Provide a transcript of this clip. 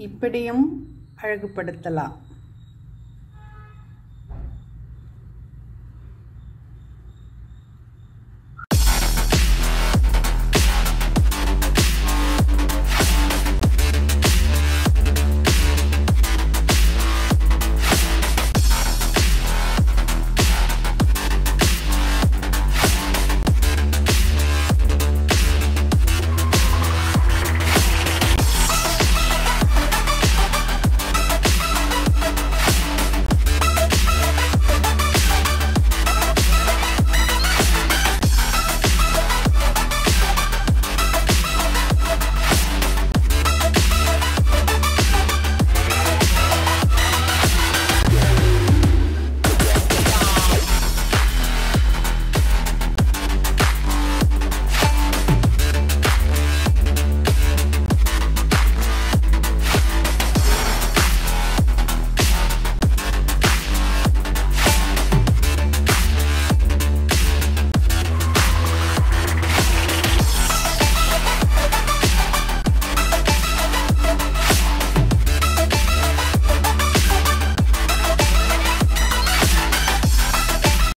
இப்படியும் அழகுபடுத்தலாம்.